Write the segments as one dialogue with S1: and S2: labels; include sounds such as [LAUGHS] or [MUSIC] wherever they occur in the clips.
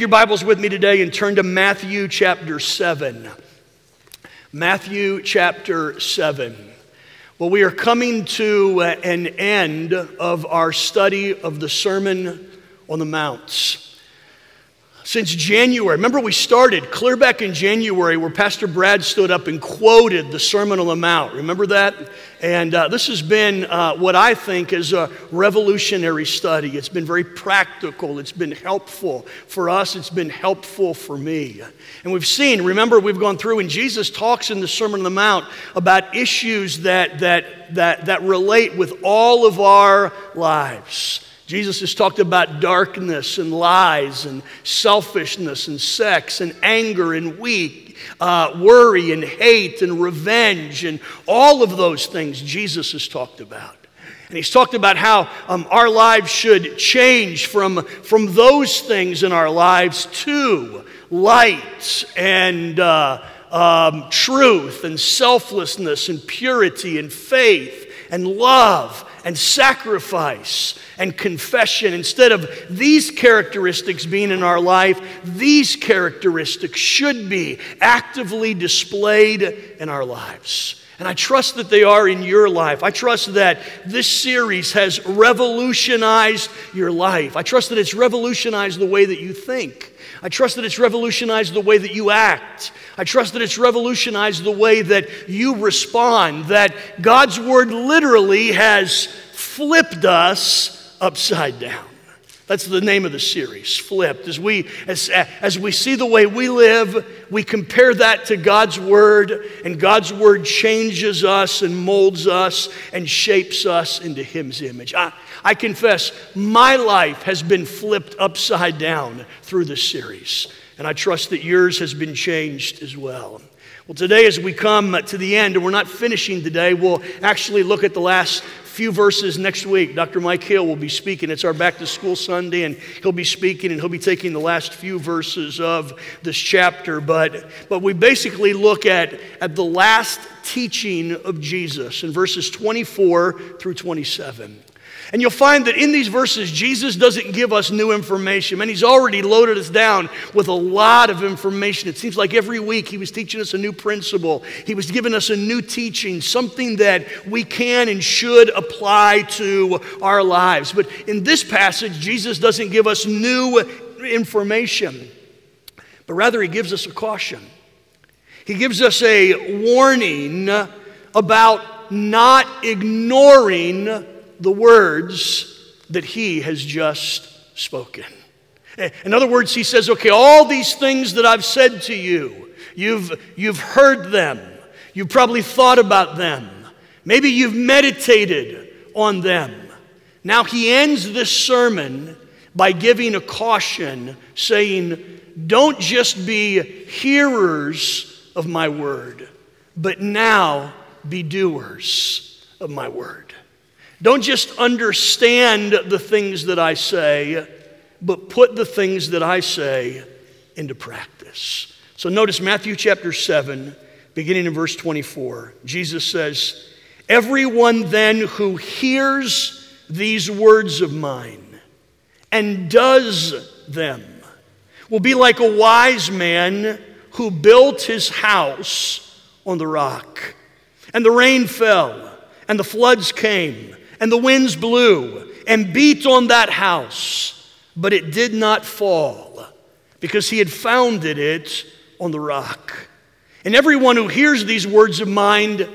S1: Take your Bibles with me today and turn to Matthew chapter 7. Matthew chapter 7. Well, we are coming to uh, an end of our study of the Sermon on the Mount since January. Remember, we started clear back in January where Pastor Brad stood up and quoted the Sermon on the Mount. Remember that? And uh, this has been uh, what I think is a revolutionary study. It's been very practical, it's been helpful for us, it's been helpful for me. And we've seen, remember, we've gone through, and Jesus talks in the Sermon on the Mount about issues that, that, that, that relate with all of our lives. Jesus has talked about darkness and lies and selfishness and sex and anger and weak, uh, worry and hate and revenge and all of those things Jesus has talked about. And he's talked about how um, our lives should change from, from those things in our lives to light and uh, um, truth and selflessness and purity and faith and love and sacrifice and confession. Instead of these characteristics being in our life, these characteristics should be actively displayed in our lives. And I trust that they are in your life. I trust that this series has revolutionized your life. I trust that it's revolutionized the way that you think. I trust that it's revolutionized the way that you act. I trust that it's revolutionized the way that you respond, that God's Word literally has flipped us upside down. That's the name of the series, Flipped. As we, as, as we see the way we live, we compare that to God's Word, and God's Word changes us and molds us and shapes us into His image. I, I confess, my life has been flipped upside down through this series, and I trust that yours has been changed as well. Well, today, as we come to the end, and we're not finishing today, we'll actually look at the last few verses next week. Dr. Mike Hill will be speaking. It's our back to school Sunday, and he'll be speaking and he'll be taking the last few verses of this chapter. But, but we basically look at, at the last teaching of Jesus in verses 24 through 27. And you'll find that in these verses, Jesus doesn't give us new information. Man, he's already loaded us down with a lot of information. It seems like every week he was teaching us a new principle, he was giving us a new teaching, something that we can and should apply to our lives. But in this passage, Jesus doesn't give us new information, but rather he gives us a caution. He gives us a warning about not ignoring the words that he has just spoken. In other words, he says, okay, all these things that I've said to you, you've, you've heard them, you've probably thought about them, maybe you've meditated on them. Now he ends this sermon by giving a caution, saying, Don't just be hearers of my word, but now be doers of my word. Don't just understand the things that I say, but put the things that I say into practice. So notice Matthew chapter 7, beginning in verse 24. Jesus says, Everyone then who hears these words of mine and does them will be like a wise man who built his house on the rock. And the rain fell, and the floods came and the winds blew and beat on that house, but it did not fall because he had founded it on the rock. And everyone who hears these words of mine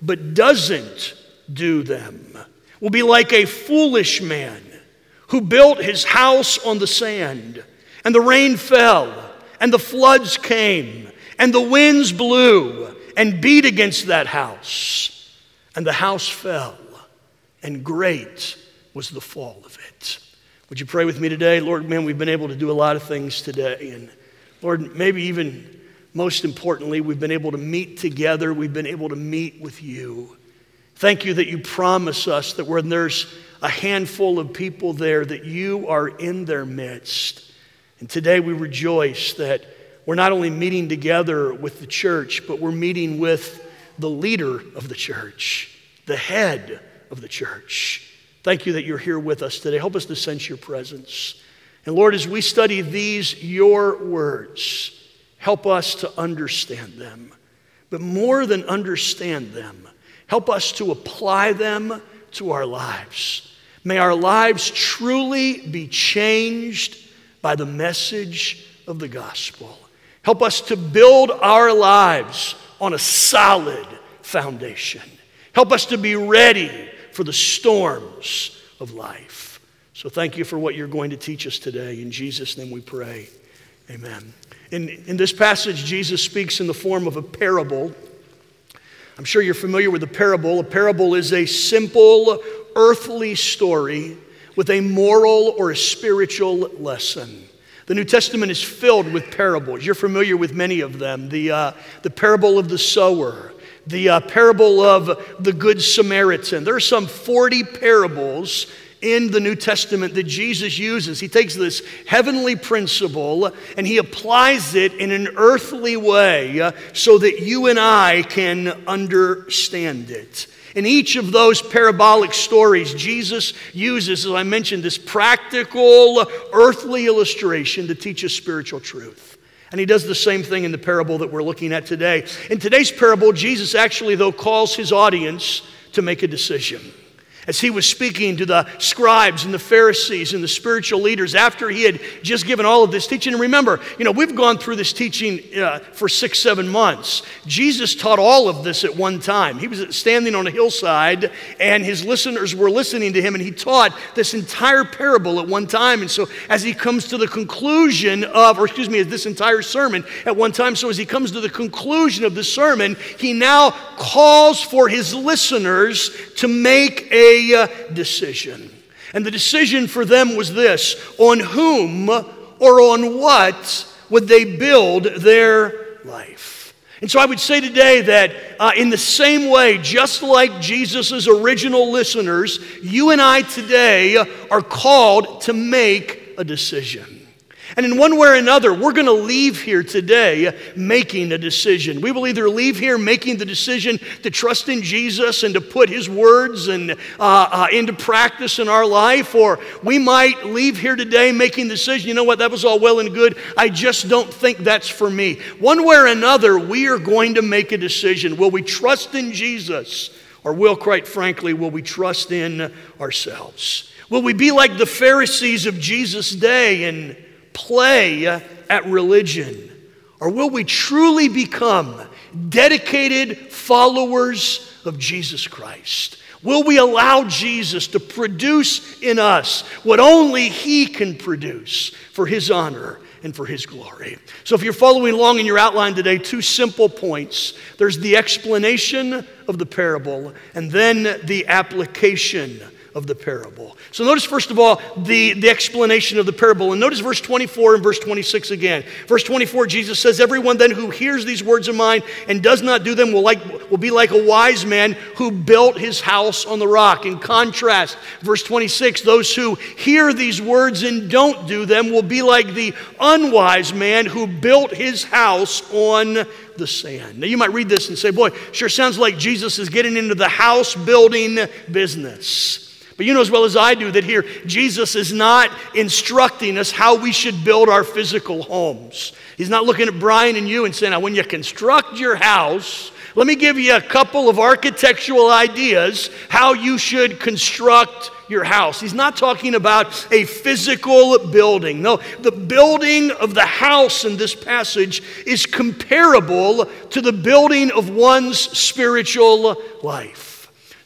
S1: but doesn't do them will be like a foolish man who built his house on the sand. And the rain fell, and the floods came, and the winds blew and beat against that house, and the house fell and great was the fall of it. Would you pray with me today? Lord, man, we've been able to do a lot of things today. And Lord, maybe even most importantly, we've been able to meet together, we've been able to meet with you. Thank you that you promise us that when there's a handful of people there, that you are in their midst. And today we rejoice that we're not only meeting together with the church, but we're meeting with the leader of the church, the head of the church. Thank you that you're here with us today. Help us to sense your presence. And Lord, as we study these, your words, help us to understand them. But more than understand them, help us to apply them to our lives. May our lives truly be changed by the message of the gospel. Help us to build our lives on a solid foundation. Help us to be ready for the storms of life. So thank you for what you're going to teach us today. In Jesus' name we pray. Amen. In, in this passage, Jesus speaks in the form of a parable. I'm sure you're familiar with a parable. A parable is a simple earthly story with a moral or a spiritual lesson. The New Testament is filled with parables. You're familiar with many of them the, uh, the parable of the sower, the uh, parable of the Good Samaritan. There are some 40 parables in the New Testament that Jesus uses. He takes this heavenly principle and he applies it in an earthly way uh, so that you and I can understand it. In each of those parabolic stories, Jesus uses, as I mentioned, this practical, earthly illustration to teach us spiritual truth. And he does the same thing in the parable that we're looking at today. In today's parable, Jesus actually, though, calls his audience to make a decision as he was speaking to the scribes and the Pharisees and the spiritual leaders after he had just given all of this teaching. And remember, you know, we've gone through this teaching uh, for six, seven months. Jesus taught all of this at one time. He was standing on a hillside and his listeners were listening to him and he taught this entire parable at one time. And so as he comes to the conclusion of, or excuse me, this entire sermon at one time, so as he comes to the conclusion of the sermon, he now calls for his listeners to make a uh, decision. And the decision for them was this on whom or on what would they build their life? And so I would say today that uh, in the same way, just like Jesus' original listeners, you and I today are called to make a decision. And in one way or another, we're going to leave here today making a decision. We will either leave here making the decision to trust in Jesus and to put his words and, uh, uh, into practice in our life, or we might leave here today making the decision, you know what, that was all well and good. I just don't think that's for me. One way or another, we are going to make a decision. Will we trust in Jesus, or will, quite frankly, will we trust in ourselves? Will we be like the Pharisees of Jesus' day and play at religion? Or will we truly become dedicated followers of Jesus Christ? Will we allow Jesus to produce in us what only He can produce for His honor and for His glory? So, if you're following along in your outline today, two simple points there's the explanation of the parable, and then the application of the parable. So notice, first of all, the, the explanation of the parable. And notice verse 24 and verse 26 again. Verse 24, Jesus says, Everyone then who hears these words of mine and does not do them will, like, will be like a wise man who built his house on the rock. In contrast, verse 26, those who hear these words and don't do them will be like the unwise man who built his house on the sand. Now, you might read this and say, Boy, sure sounds like Jesus is getting into the house building business. But you know as well as I do that here, Jesus is not instructing us how we should build our physical homes. He's not looking at Brian and you and saying, now, when you construct your house, let me give you a couple of architectural ideas how you should construct your house. He's not talking about a physical building. No, the building of the house in this passage is comparable to the building of one's spiritual life.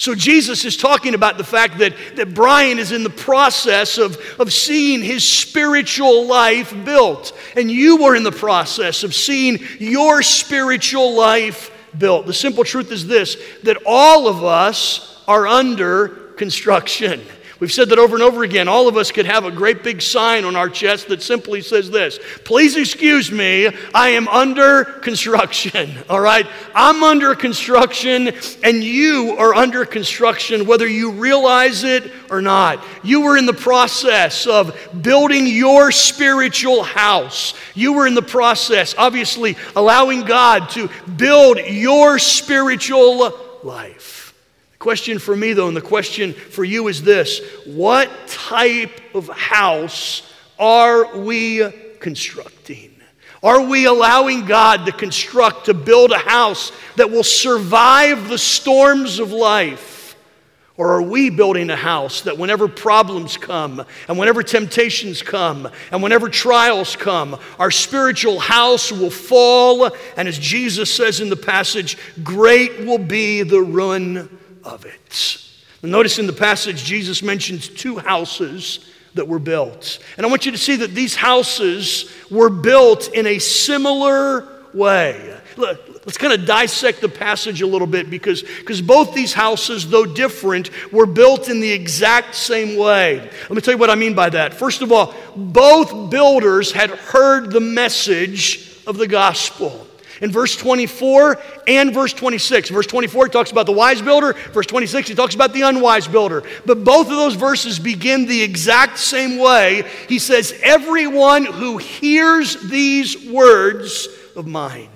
S1: So Jesus is talking about the fact that, that Brian is in the process of, of seeing his spiritual life built. And you are in the process of seeing your spiritual life built. The simple truth is this that all of us are under construction. We've said that over and over again. All of us could have a great big sign on our chest that simply says this Please excuse me, I am under construction. [LAUGHS] All right? I'm under construction, and you are under construction, whether you realize it or not. You were in the process of building your spiritual house. You were in the process, obviously, allowing God to build your spiritual life question for me, though, and the question for you is this What type of house are we constructing? Are we allowing God to construct, to build a house that will survive the storms of life? Or are we building a house that whenever problems come, and whenever temptations come, and whenever trials come, our spiritual house will fall, and as Jesus says in the passage, great will be the ruin of it. Notice in the passage, Jesus mentions two houses that were built. And I want you to see that these houses were built in a similar way. Look, let's kind of dissect the passage a little bit because, because both these houses, though different, were built in the exact same way. Let me tell you what I mean by that. First of all, both builders had heard the message of the gospel. In verse 24 and verse 26. Verse 24 talks about the wise builder. Verse 26 he talks about the unwise builder. But both of those verses begin the exact same way. He says, Everyone who hears these words of mine.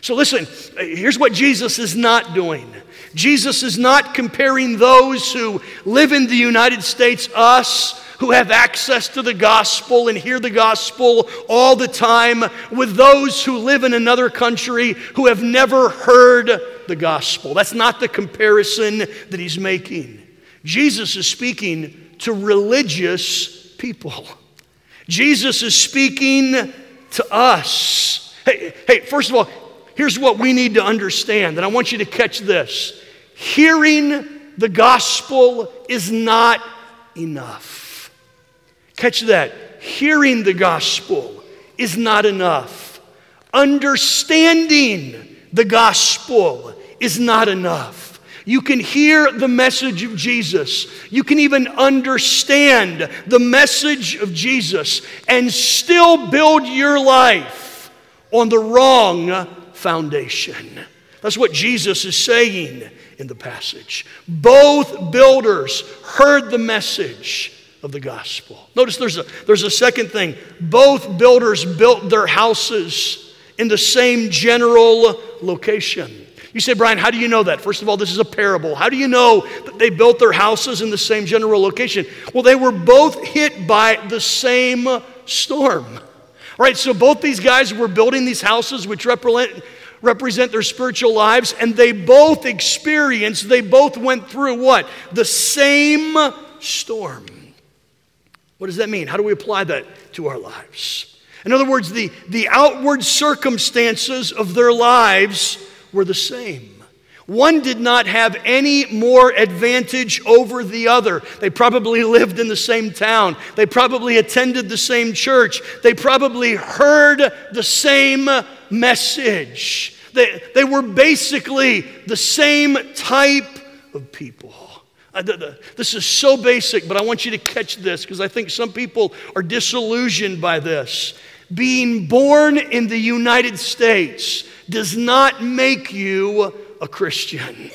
S1: So listen, here's what Jesus is not doing. Jesus is not comparing those who live in the United States, us, who have access to the gospel and hear the gospel all the time, with those who live in another country who have never heard the gospel. That's not the comparison that he's making. Jesus is speaking to religious people. Jesus is speaking to us. Hey, hey, first of all, here's what we need to understand, and I want you to catch this. Hearing the gospel is not enough. Catch that. Hearing the gospel is not enough. Understanding the gospel is not enough. You can hear the message of Jesus. You can even understand the message of Jesus and still build your life on the wrong foundation. That's what Jesus is saying in the passage. Both builders heard the message of the gospel. Notice there's a, there's a second thing. Both builders built their houses in the same general location. You say, Brian, how do you know that? First of all, this is a parable. How do you know that they built their houses in the same general location? Well, they were both hit by the same storm. All right, so both these guys were building these houses which represent, represent their spiritual lives, and they both experienced, they both went through what? The same storm. What does that mean? How do we apply that to our lives? In other words, the, the outward circumstances of their lives were the same. One did not have any more advantage over the other. They probably lived in the same town. They probably attended the same church. They probably heard the same message. They, they were basically the same type of people. This is so basic, but I want you to catch this because I think some people are disillusioned by this. Being born in the United States does not make you a Christian.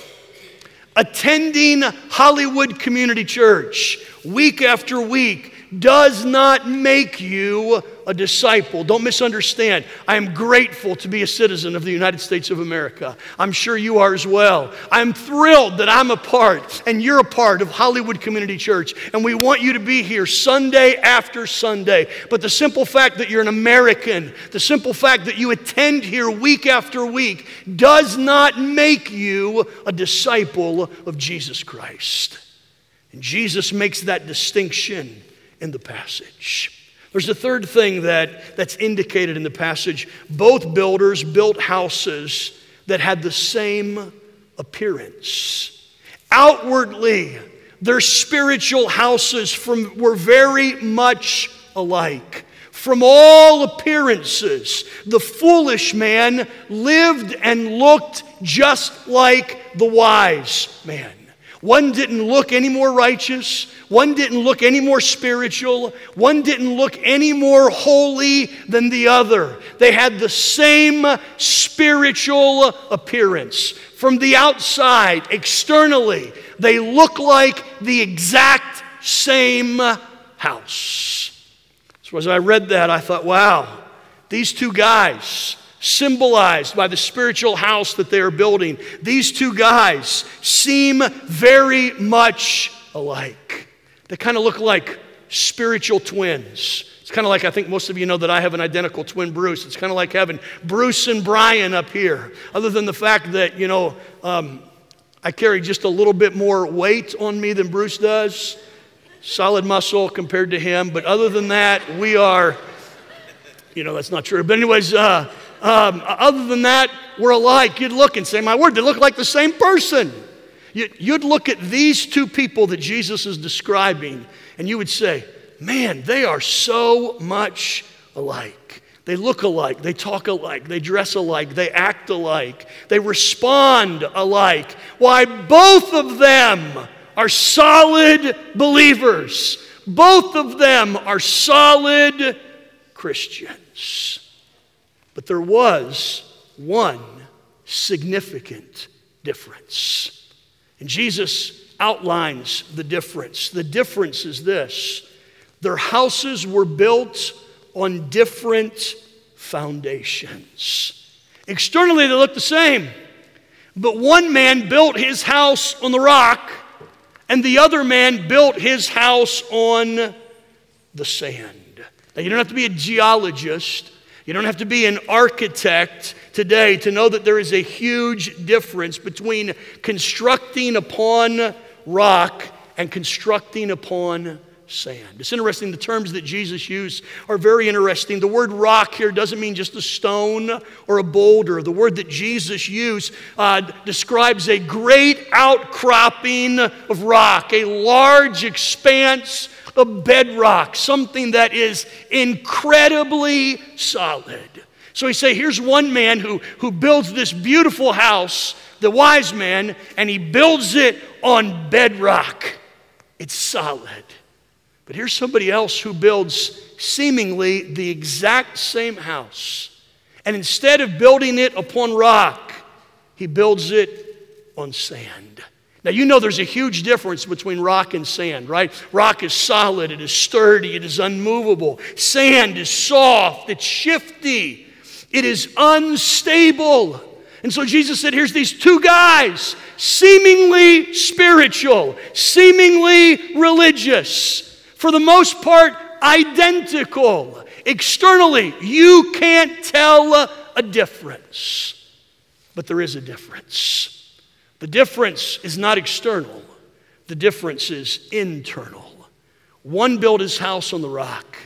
S1: Attending Hollywood Community Church week after week does not make you a disciple. Don't misunderstand. I am grateful to be a citizen of the United States of America. I'm sure you are as well. I'm thrilled that I'm a part and you're a part of Hollywood Community Church, and we want you to be here Sunday after Sunday. But the simple fact that you're an American, the simple fact that you attend here week after week, does not make you a disciple of Jesus Christ. And Jesus makes that distinction in the passage. There's a third thing that, that's indicated in the passage. Both builders built houses that had the same appearance. Outwardly, their spiritual houses from, were very much alike. From all appearances, the foolish man lived and looked just like the wise man. One didn't look any more righteous. One didn't look any more spiritual. One didn't look any more holy than the other. They had the same spiritual appearance. From the outside, externally, they look like the exact same house. So as I read that, I thought, wow, these two guys, symbolized by the spiritual house that they are building. These two guys seem very much alike. They kind of look like spiritual twins. It's kind of like I think most of you know that I have an identical twin Bruce. It's kind of like having Bruce and Brian up here, other than the fact that, you know, um, I carry just a little bit more weight on me than Bruce does. Solid muscle compared to him. But other than that, we are, you know, that's not true. But, anyways, uh, um, other than that, we're alike. You'd look and say, My word, they look like the same person. You'd look at these two people that Jesus is describing, and you would say, man, they are so much alike. They look alike, they talk alike, they dress alike, they act alike, they respond alike. Why, both of them are solid believers. Both of them are solid Christians. But there was one significant difference. And Jesus outlines the difference. The difference is this their houses were built on different foundations. Externally, they look the same, but one man built his house on the rock, and the other man built his house on the sand. Now, you don't have to be a geologist, you don't have to be an architect today to know that there is a huge difference between constructing upon rock and constructing upon sand. It's interesting, the terms that Jesus used are very interesting. The word rock here doesn't mean just a stone or a boulder. The word that Jesus used uh, describes a great outcropping of rock, a large expanse of bedrock, something that is incredibly solid. So he say, here's one man who, who builds this beautiful house, the wise man, and he builds it on bedrock. It's solid. But here's somebody else who builds seemingly the exact same house. And instead of building it upon rock, he builds it on sand. Now, you know there's a huge difference between rock and sand, right? Rock is solid, it is sturdy, it is unmovable. Sand is soft, it's shifty, it is unstable. And so Jesus said, Here's these two guys, seemingly spiritual, seemingly religious for the most part, identical. Externally, you can't tell a difference. But there is a difference. The difference is not external, the difference is internal. One built his house on the rock,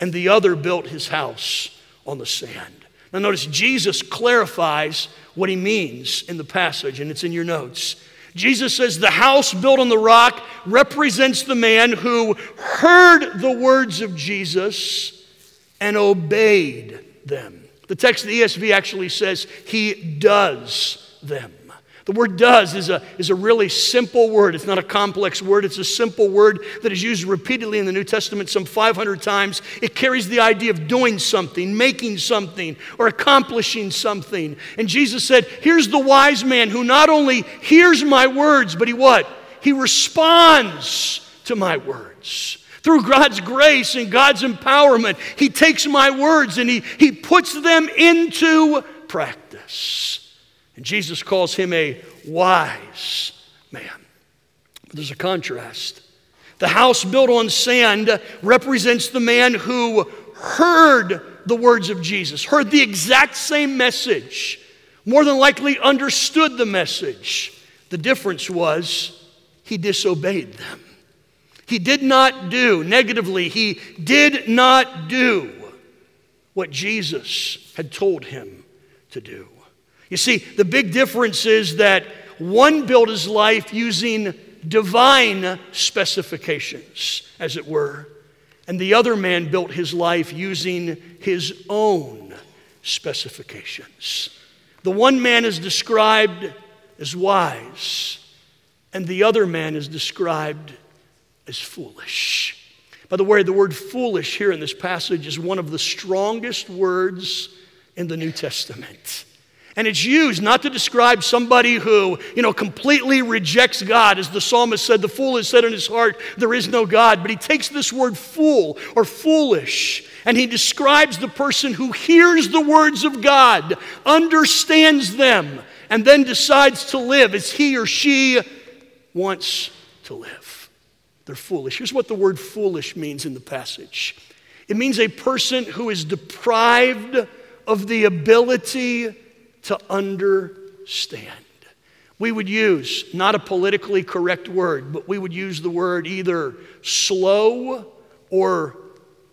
S1: and the other built his house on the sand. Now, notice Jesus clarifies what he means in the passage, and it's in your notes. Jesus says the house built on the rock represents the man who heard the words of Jesus and obeyed them. The text of the ESV actually says he does them. The word does is a, is a really simple word. It's not a complex word. It's a simple word that is used repeatedly in the New Testament some 500 times. It carries the idea of doing something, making something, or accomplishing something. And Jesus said, Here's the wise man who not only hears my words, but he what? He responds to my words. Through God's grace and God's empowerment, he takes my words and he, he puts them into practice. And Jesus calls him a wise man. But there's a contrast. The house built on sand represents the man who heard the words of Jesus, heard the exact same message, more than likely understood the message. The difference was he disobeyed them. He did not do, negatively, he did not do what Jesus had told him to do. You see, the big difference is that one built his life using divine specifications, as it were, and the other man built his life using his own specifications. The one man is described as wise, and the other man is described as foolish. By the way, the word foolish here in this passage is one of the strongest words in the New Testament. And it's used not to describe somebody who, you know, completely rejects God. As the psalmist said, the fool has said in his heart, there is no God. But he takes this word fool or foolish and he describes the person who hears the words of God, understands them, and then decides to live as he or she wants to live. They're foolish. Here's what the word foolish means in the passage It means a person who is deprived of the ability to understand. We would use not a politically correct word, but we would use the word either slow or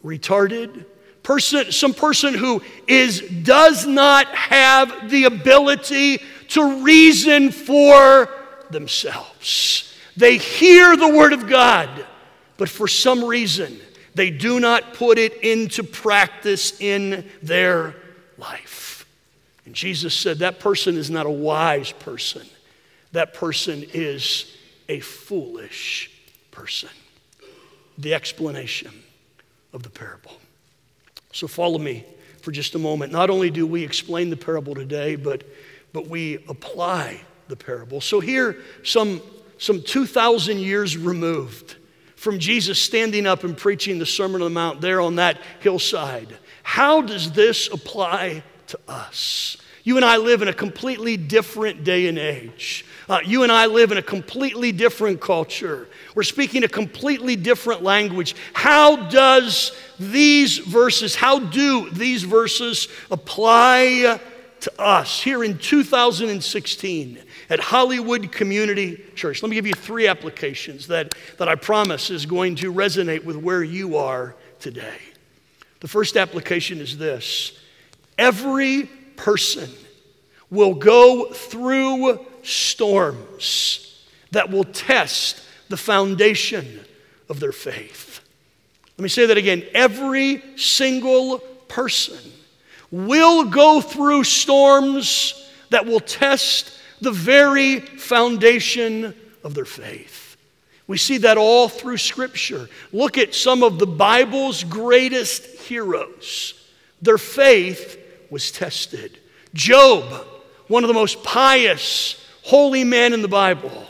S1: retarded. Person, some person who is, does not have the ability to reason for themselves. They hear the word of God, but for some reason, they do not put it into practice in their life. And Jesus said that person is not a wise person, that person is a foolish person. The explanation of the parable. So follow me for just a moment. Not only do we explain the parable today, but, but we apply the parable. So here, some, some 2,000 years removed from Jesus standing up and preaching the Sermon on the Mount there on that hillside, how does this apply to us? You and I live in a completely different day and age. Uh, you and I live in a completely different culture. We're speaking a completely different language. How does these verses, how do these verses apply to us here in 2016 at Hollywood Community Church? Let me give you three applications that, that I promise is going to resonate with where you are today. The first application is this every person will go through storms that will test the foundation of their faith. Let me say that again. Every single person will go through storms that will test the very foundation of their faith. We see that all through Scripture. Look at some of the Bible's greatest heroes. Their faith was tested. Job, one of the most pious, holy men in the Bible,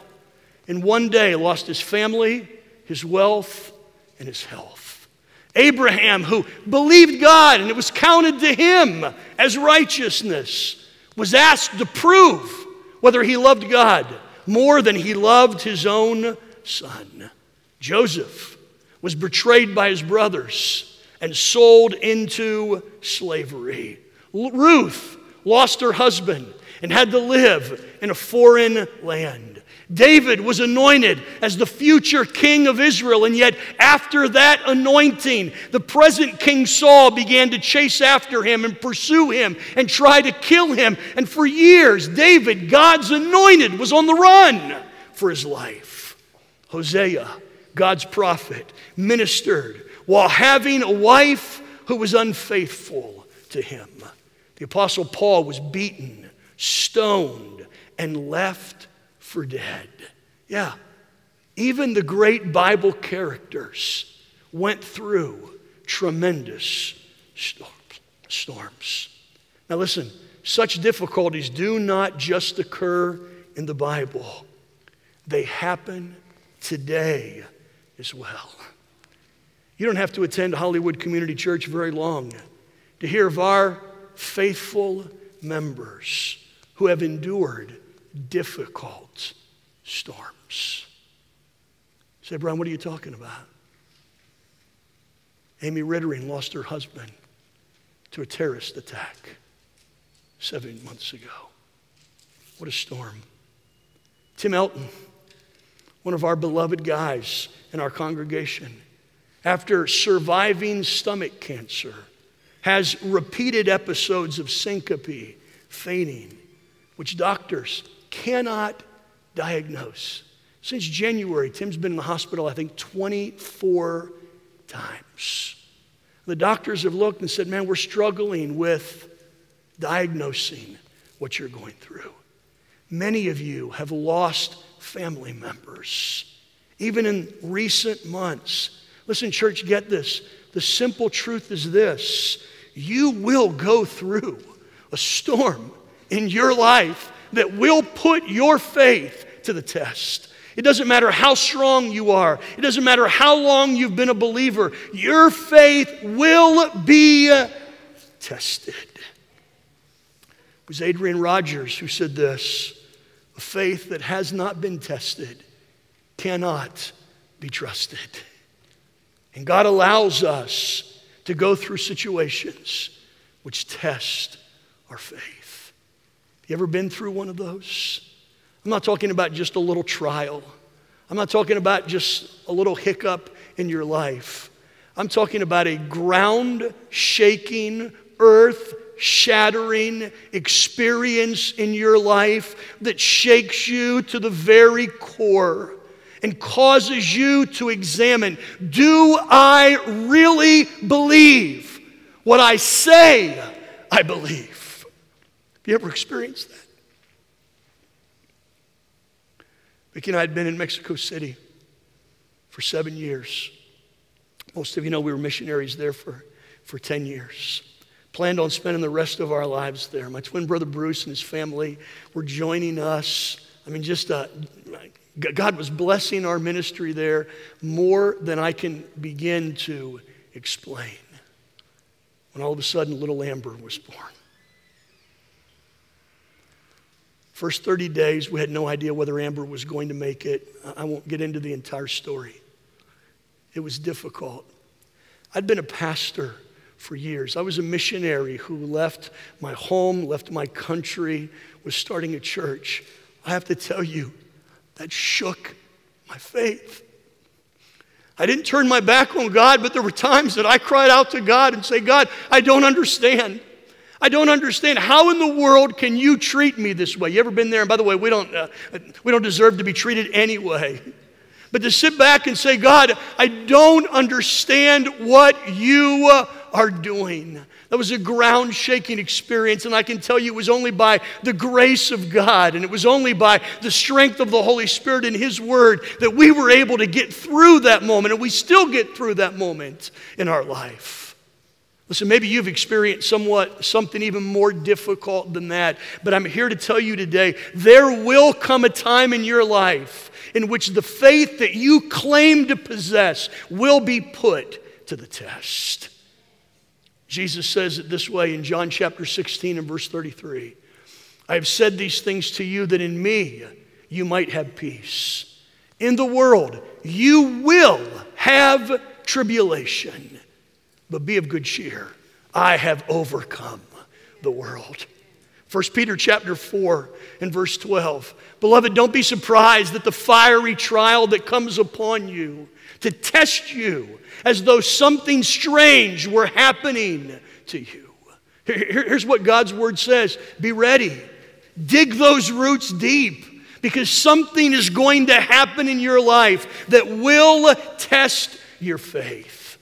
S1: in one day lost his family, his wealth, and his health. Abraham, who believed God and it was counted to him as righteousness, was asked to prove whether he loved God more than he loved his own son. Joseph was betrayed by his brothers and sold into slavery. Ruth lost her husband and had to live in a foreign land. David was anointed as the future king of Israel, and yet, after that anointing, the present King Saul began to chase after him and pursue him and try to kill him. And for years, David, God's anointed, was on the run for his life. Hosea, God's prophet, ministered while having a wife who was unfaithful to him. The Apostle Paul was beaten, stoned, and left for dead. Yeah, even the great Bible characters went through tremendous storms. Now, listen, such difficulties do not just occur in the Bible, they happen today as well. You don't have to attend Hollywood Community Church very long to hear of our faithful members who have endured difficult storms. say, Brian, what are you talking about? Amy Rittering lost her husband to a terrorist attack seven months ago. What a storm. Tim Elton, one of our beloved guys in our congregation, after surviving stomach cancer, has repeated episodes of syncope, fainting, which doctors cannot diagnose. Since January, Tim's been in the hospital, I think, 24 times. The doctors have looked and said, Man, we're struggling with diagnosing what you're going through. Many of you have lost family members, even in recent months. Listen, church, get this. The simple truth is this you will go through a storm in your life that will put your faith to the test. It doesn't matter how strong you are, it doesn't matter how long you've been a believer, your faith will be tested. It was Adrian Rogers who said this a faith that has not been tested cannot be trusted. And God allows us to go through situations which test our faith. You ever been through one of those? I'm not talking about just a little trial. I'm not talking about just a little hiccup in your life. I'm talking about a ground shaking, earth shattering experience in your life that shakes you to the very core and causes you to examine do I really believe what I say I believe? Have you ever experienced that? Vicki and I had been in Mexico City for seven years. Most of you know we were missionaries there for, for 10 years. Planned on spending the rest of our lives there. My twin brother Bruce and his family were joining us. I mean, just uh, God was blessing our ministry there more than I can begin to explain. When all of a sudden, little Amber was born. First 30 days, we had no idea whether Amber was going to make it. I won't get into the entire story. It was difficult. I'd been a pastor for years. I was a missionary who left my home, left my country, was starting a church. I have to tell you, that shook my faith. I didn't turn my back on God, but there were times that I cried out to God and say, God, I don't understand. I don't understand. How in the world can you treat me this way? You ever been there? And by the way, we don't, uh, we don't deserve to be treated anyway. But to sit back and say, God, I don't understand what you are doing. That was a ground shaking experience, and I can tell you it was only by the grace of God and it was only by the strength of the Holy Spirit and His Word that we were able to get through that moment, and we still get through that moment in our life. Listen, maybe you've experienced somewhat something even more difficult than that, but I'm here to tell you today there will come a time in your life in which the faith that you claim to possess will be put to the test. Jesus says it this way in John chapter 16 and verse 33 I have said these things to you that in me you might have peace. In the world you will have tribulation. But be of good cheer. I have overcome the world. 1 Peter chapter 4 and verse 12. Beloved, don't be surprised that the fiery trial that comes upon you to test you as though something strange were happening to you. Here's what God's word says be ready, dig those roots deep. Because something is going to happen in your life that will test your faith.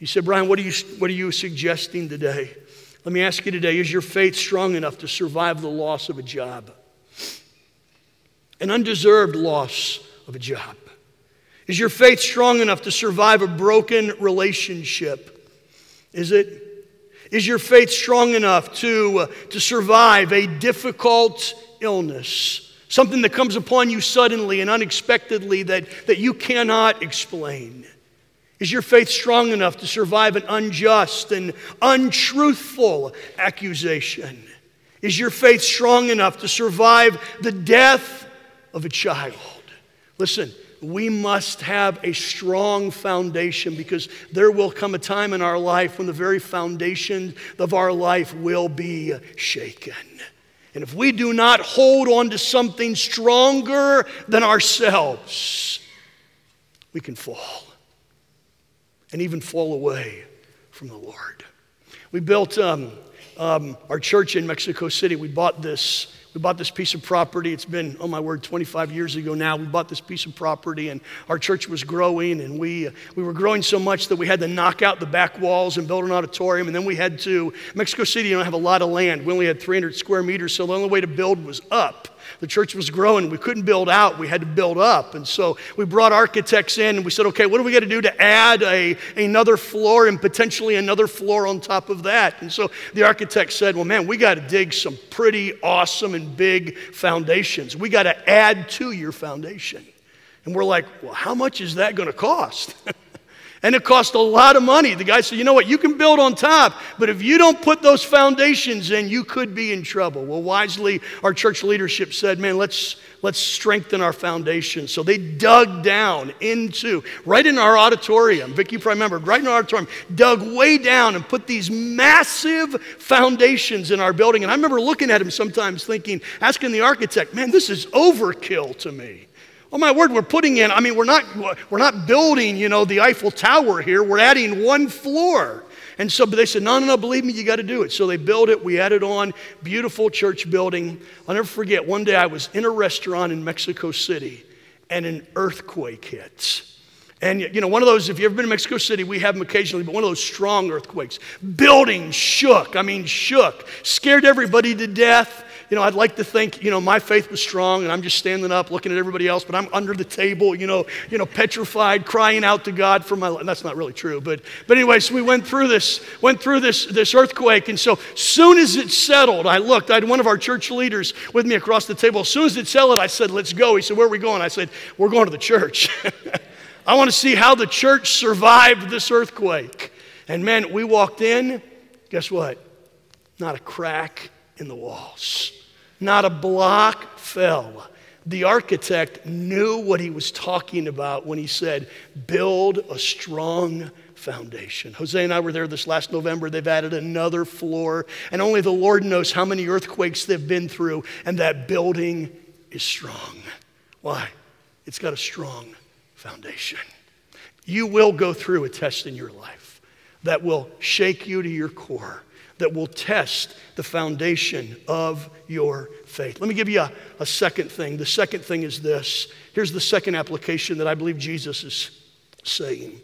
S1: You said, Brian, what are you, what are you suggesting today? Let me ask you today is your faith strong enough to survive the loss of a job? An undeserved loss of a job. Is your faith strong enough to survive a broken relationship? Is it? Is your faith strong enough to, uh, to survive a difficult illness? Something that comes upon you suddenly and unexpectedly that, that you cannot explain? Is your faith strong enough to survive an unjust and untruthful accusation? Is your faith strong enough to survive the death of a child? Listen, we must have a strong foundation because there will come a time in our life when the very foundation of our life will be shaken. And if we do not hold on to something stronger than ourselves, we can fall and even fall away from the Lord. We built um, um, our church in Mexico City. We bought this. We bought this piece of property. It's been, oh my word, 25 years ago now. We bought this piece of property, and our church was growing, and we, uh, we were growing so much that we had to knock out the back walls and build an auditorium. And then we had to, Mexico City, you don't have a lot of land. We only had 300 square meters, so the only way to build was up. The church was growing. We couldn't build out, we had to build up. And so we brought architects in and we said, okay, what do we got to do to add a, another floor and potentially another floor on top of that? And so the architect said, well, man, we got to dig some pretty awesome and big foundations. We got to add to your foundation. And we're like, well, how much is that going to cost? [LAUGHS] And it cost a lot of money. The guy said, You know what? You can build on top, but if you don't put those foundations in, you could be in trouble. Well, wisely, our church leadership said, Man, let's, let's strengthen our foundation. So they dug down into, right in our auditorium. Vic, you probably remember, right in our auditorium, dug way down and put these massive foundations in our building. And I remember looking at him sometimes thinking, asking the architect, Man, this is overkill to me. Oh my word, we're putting in, I mean, we're not, we're not building, you know, the Eiffel Tower here. We're adding one floor. And so they said, no, no, no, believe me, you got to do it. So they built it. We added on. Beautiful church building. I'll never forget, one day I was in a restaurant in Mexico City and an earthquake hits. And you know, one of those, if you've ever been to Mexico City, we have them occasionally, but one of those strong earthquakes. Buildings shook. I mean, shook. Scared everybody to death you know, I'd like to think, you know, my faith was strong and I'm just standing up looking at everybody else, but I'm under the table, you know, you know, petrified, crying out to God for my life. That's not really true, but but anyway, so we went through this, went through this this earthquake, and so soon as it settled, I looked. I had one of our church leaders with me across the table. As soon as it settled, I said, "Let's go." He said, "Where are we going?" I said, "We're going to the church." [LAUGHS] I want to see how the church survived this earthquake. And man, we walked in. Guess what? Not a crack in the walls. Not a block fell. The architect knew what he was talking about when he said, build a strong foundation. Jose and I were there this last November. They've added another floor, and only the Lord knows how many earthquakes they've been through, and that building is strong. Why? It's got a strong foundation. You will go through a test in your life that will shake you to your core that will test the foundation of your faith. Let me give you a, a second thing. The second thing is this. Here's the second application that I believe Jesus is saying.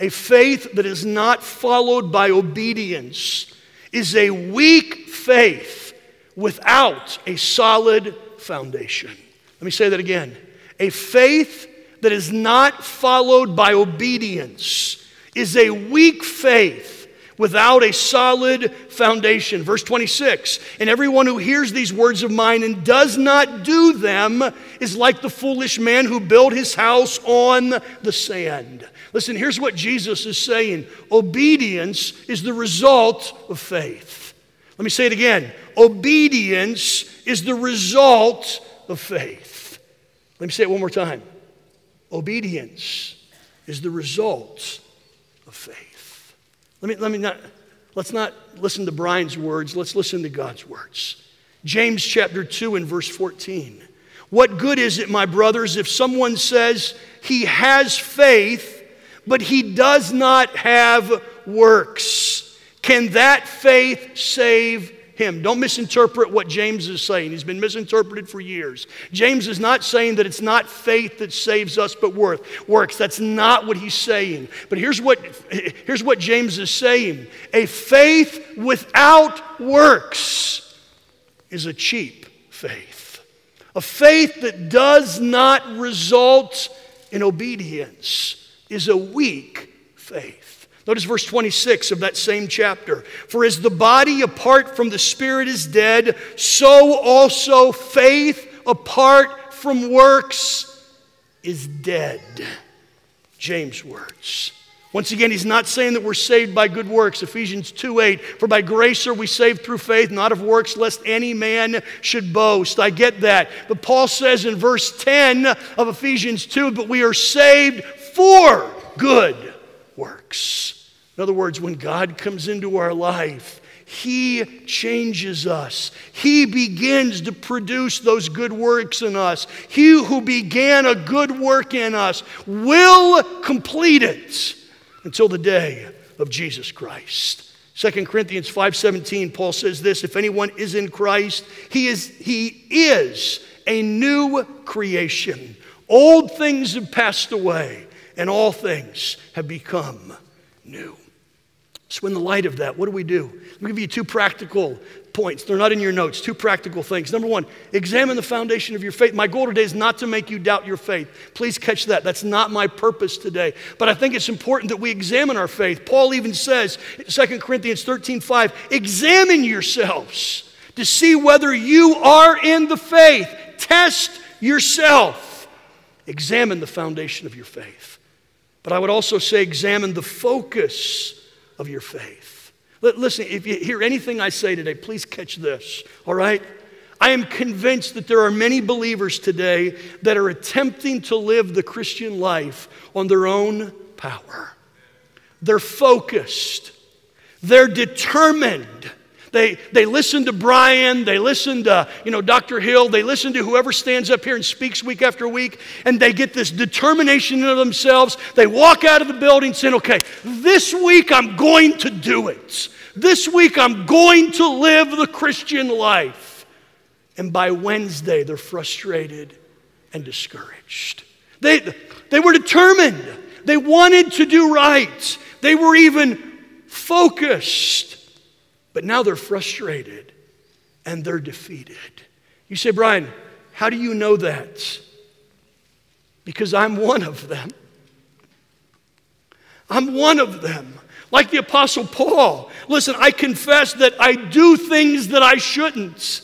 S1: A faith that is not followed by obedience is a weak faith without a solid foundation. Let me say that again. A faith that is not followed by obedience is a weak faith without a solid foundation. Verse 26 And everyone who hears these words of mine and does not do them is like the foolish man who built his house on the sand. Listen, here's what Jesus is saying obedience is the result of faith. Let me say it again obedience is the result of faith. Let me say it one more time. Obedience is the result of faith. Let me, let me not, let's not listen to Brian's words, let's listen to God's words. James chapter 2 and verse 14. What good is it, my brothers, if someone says he has faith, but he does not have works? Can that faith save him. Don't misinterpret what James is saying. He's been misinterpreted for years. James is not saying that it's not faith that saves us, but worth, works. That's not what he's saying. But here's what, here's what James is saying a faith without works is a cheap faith. A faith that does not result in obedience is a weak faith. Notice verse 26 of that same chapter. For as the body apart from the spirit is dead, so also faith apart from works is dead. James' words. Once again, he's not saying that we're saved by good works. Ephesians 2 8, for by grace are we saved through faith, not of works, lest any man should boast. I get that. But Paul says in verse 10 of Ephesians 2, but we are saved for good works. In other words, when God comes into our life, he changes us. He begins to produce those good works in us. He who began a good work in us will complete it until the day of Jesus Christ. 2 Corinthians 5:17 Paul says this, if anyone is in Christ, he is he is a new creation. Old things have passed away and all things have become new. So, in the light of that, what do we do? Let me give you two practical points. They're not in your notes. Two practical things. Number one, examine the foundation of your faith. My goal today is not to make you doubt your faith. Please catch that. That's not my purpose today. But I think it's important that we examine our faith. Paul even says, 2 Corinthians 13 5, examine yourselves to see whether you are in the faith. Test yourself. Examine the foundation of your faith. But I would also say examine the focus of your faith. Listen, if you hear anything I say today, please catch this, all right? I am convinced that there are many believers today that are attempting to live the Christian life on their own power. They're focused, they're determined. They, they listen to Brian, they listen to, you know, Dr. Hill, they listen to whoever stands up here and speaks week after week, and they get this determination in themselves. They walk out of the building saying, okay, this week I'm going to do it. This week I'm going to live the Christian life. And by Wednesday, they're frustrated and discouraged. They, they were determined. They wanted to do right. They were even focused. But now they're frustrated and they're defeated. You say, Brian, how do you know that? Because I'm one of them. I'm one of them. Like the Apostle Paul. Listen, I confess that I do things that I shouldn't.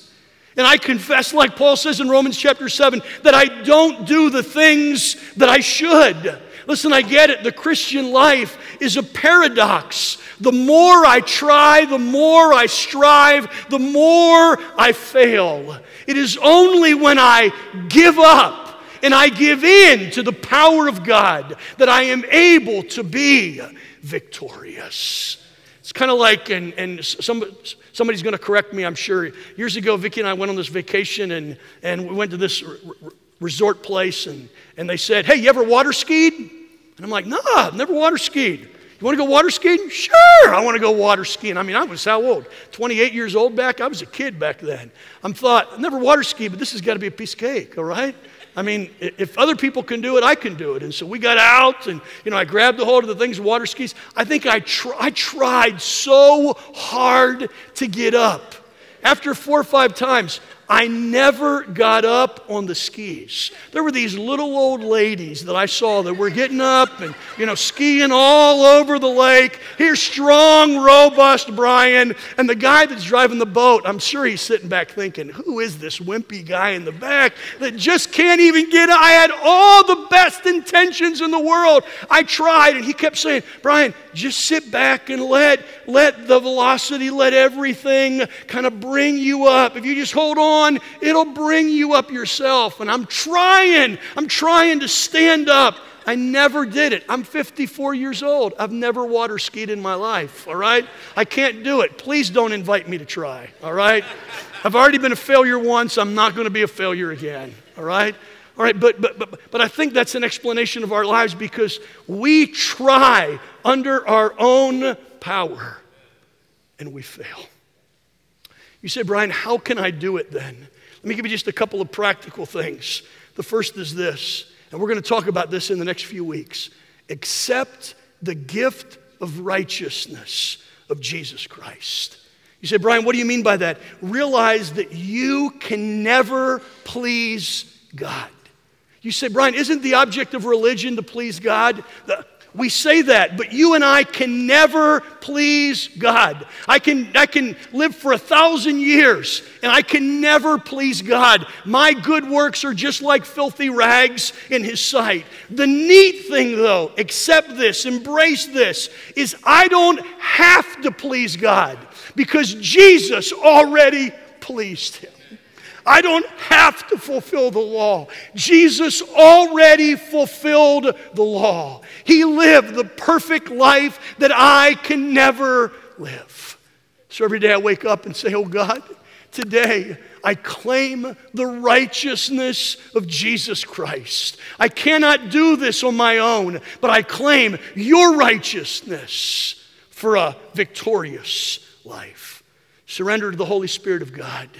S1: And I confess, like Paul says in Romans chapter 7, that I don't do the things that I should. Listen, I get it. The Christian life is a paradox. The more I try, the more I strive, the more I fail. It is only when I give up and I give in to the power of God that I am able to be victorious. It's kind of like, and, and some, somebody's going to correct me, I'm sure. Years ago, Vicki and I went on this vacation and, and we went to this resort place and, and they said, Hey, you ever water skied? And I'm like, Nah, I've never water skied. You want to go water skiing? Sure, I want to go water skiing. I mean, I was how old? 28 years old back? I was a kid back then. I'm thought, never water skied, but this has got to be a piece of cake, all right? I mean, if other people can do it, I can do it. And so we got out and, you know, I grabbed a hold of the things, water skis. I think I, tr- I tried so hard to get up. After four or five times, I never got up on the skis. There were these little old ladies that I saw that were getting up and, you know, skiing all over the lake. Here's strong, robust Brian. And the guy that's driving the boat, I'm sure he's sitting back thinking, who is this wimpy guy in the back that just can't even get up? I had all the best intentions in the world. I tried. And he kept saying, Brian, just sit back and let, let the velocity, let everything kind of bring you up. If you just hold on, it'll bring you up yourself. And I'm trying, I'm trying to stand up. I never did it. I'm 54 years old. I've never water skied in my life, all right? I can't do it. Please don't invite me to try, all right? I've already been a failure once. I'm not going to be a failure again, all right? All right, but, but, but, but I think that's an explanation of our lives because we try under our own power and we fail. You say, Brian, how can I do it then? Let me give you just a couple of practical things. The first is this, and we're going to talk about this in the next few weeks. Accept the gift of righteousness of Jesus Christ. You say, Brian, what do you mean by that? Realize that you can never please God. You say, Brian, isn't the object of religion to please God? The, we say that, but you and I can never please God. I can, I can live for a thousand years and I can never please God. My good works are just like filthy rags in His sight. The neat thing, though, accept this, embrace this, is I don't have to please God because Jesus already pleased Him. I don't have to fulfill the law. Jesus already fulfilled the law. He lived the perfect life that I can never live. So every day I wake up and say, Oh God, today I claim the righteousness of Jesus Christ. I cannot do this on my own, but I claim your righteousness for a victorious life. Surrender to the Holy Spirit of God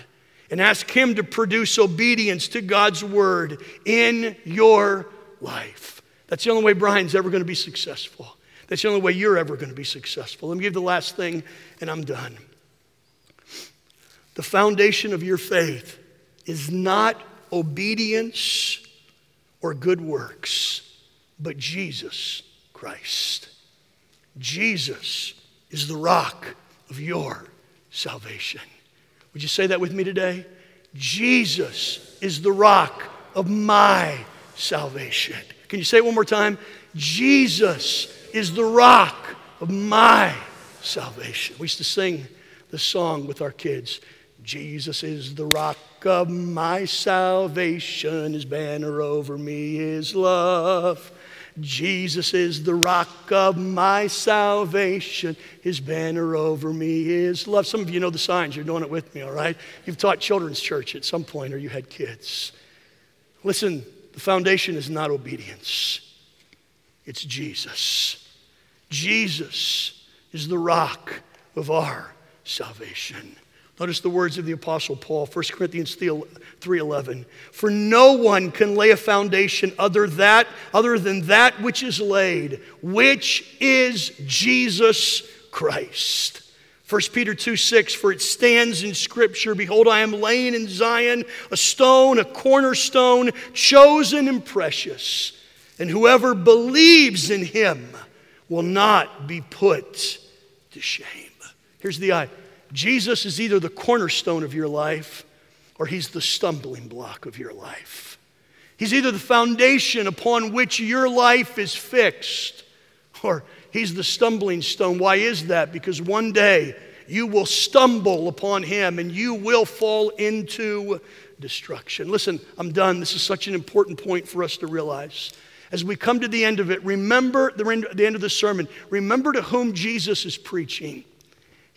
S1: and ask Him to produce obedience to God's word in your life. That's the only way Brian's ever going to be successful. That's the only way you're ever going to be successful. Let me give the last thing, and I'm done. The foundation of your faith is not obedience or good works, but Jesus Christ. Jesus is the rock of your salvation. Would you say that with me today? Jesus is the rock of my salvation. Can you say it one more time? Jesus is the rock of my salvation. We used to sing the song with our kids Jesus is the rock of my salvation, his banner over me is love. Jesus is the rock of my salvation. His banner over me is love. Some of you know the signs. You're doing it with me, all right? You've taught children's church at some point or you had kids. Listen, the foundation is not obedience, it's Jesus. Jesus is the rock of our salvation. Notice the words of the apostle Paul, 1 Corinthians 3:11. For no one can lay a foundation other that other than that which is laid, which is Jesus Christ. 1 Peter 2 6, for it stands in Scripture, Behold, I am laying in Zion a stone, a cornerstone, chosen and precious, and whoever believes in him will not be put to shame. Here's the eye Jesus is either the cornerstone of your life or he's the stumbling block of your life. He's either the foundation upon which your life is fixed or he's the stumbling stone. Why is that? Because one day you will stumble upon him and you will fall into destruction. Listen, I'm done. This is such an important point for us to realize. As we come to the end of it, remember the, end of the sermon, remember to whom Jesus is preaching.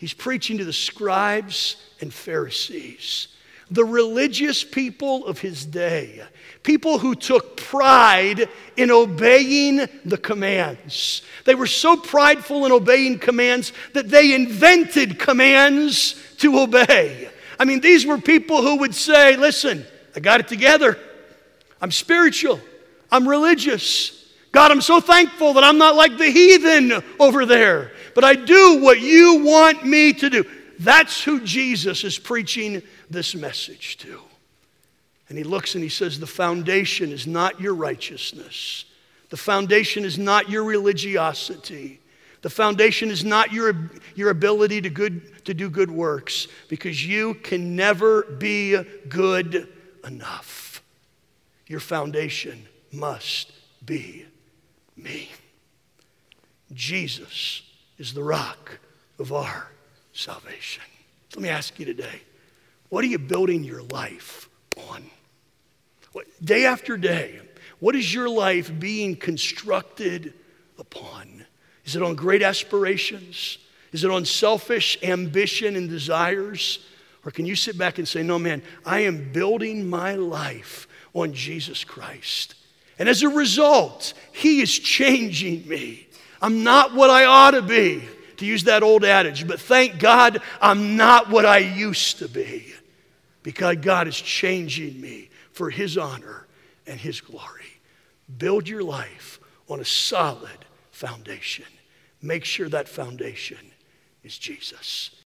S1: He's preaching to the scribes and Pharisees, the religious people of his day, people who took pride in obeying the commands. They were so prideful in obeying commands that they invented commands to obey. I mean, these were people who would say, Listen, I got it together. I'm spiritual. I'm religious. God, I'm so thankful that I'm not like the heathen over there but I do what you want me to do. That's who Jesus is preaching this message to. And he looks and he says, The foundation is not your righteousness, the foundation is not your religiosity. The foundation is not your, your ability to, good, to do good works because you can never be good enough. Your foundation must be me. Jesus is the rock of our salvation. Let me ask you today what are you building your life on? What, day after day, what is your life being constructed upon? Is it on great aspirations? Is it on selfish ambition and desires? Or can you sit back and say, no, man, I am building my life on Jesus Christ. And as a result, He is changing me. I'm not what I ought to be, to use that old adage, but thank God I'm not what I used to be because God is changing me for His honor and His glory. Build your life on a solid foundation. Make sure that foundation is Jesus.